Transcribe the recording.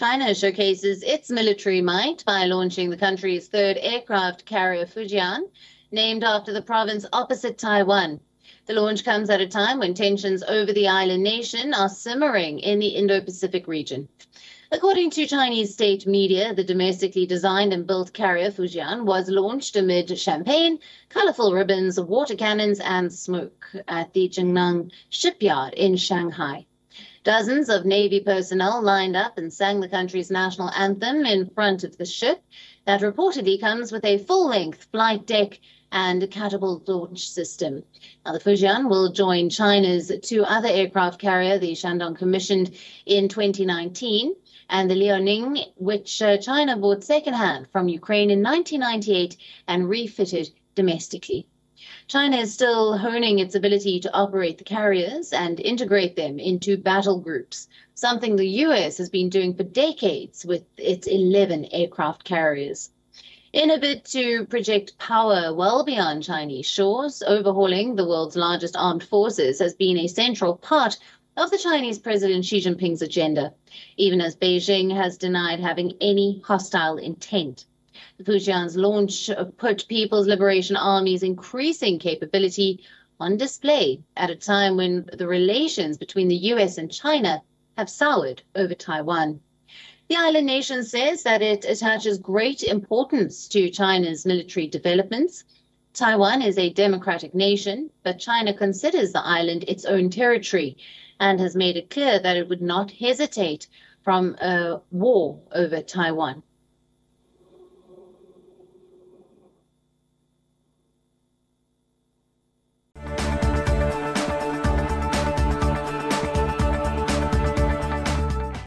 China showcases its military might by launching the country's third aircraft carrier Fujian, named after the province opposite Taiwan. The launch comes at a time when tensions over the island nation are simmering in the Indo Pacific region. According to Chinese state media, the domestically designed and built carrier Fujian was launched amid champagne, colorful ribbons, water cannons, and smoke at the Jiangnan shipyard in Shanghai. Dozens of Navy personnel lined up and sang the country's national anthem in front of the ship that reportedly comes with a full length flight deck and catapult launch system. Now, the Fujian will join China's two other aircraft carrier, the Shandong commissioned in 2019 and the Liaoning, which uh, China bought secondhand from Ukraine in 1998 and refitted domestically. China is still honing its ability to operate the carriers and integrate them into battle groups, something the US has been doing for decades with its 11 aircraft carriers. In a bid to project power well beyond Chinese shores, overhauling the world's largest armed forces has been a central part of the Chinese President Xi Jinping's agenda, even as Beijing has denied having any hostile intent. The Fujian's launch put People's Liberation Army's increasing capability on display at a time when the relations between the US and China have soured over Taiwan. The island nation says that it attaches great importance to China's military developments. Taiwan is a democratic nation, but China considers the island its own territory and has made it clear that it would not hesitate from a war over Taiwan.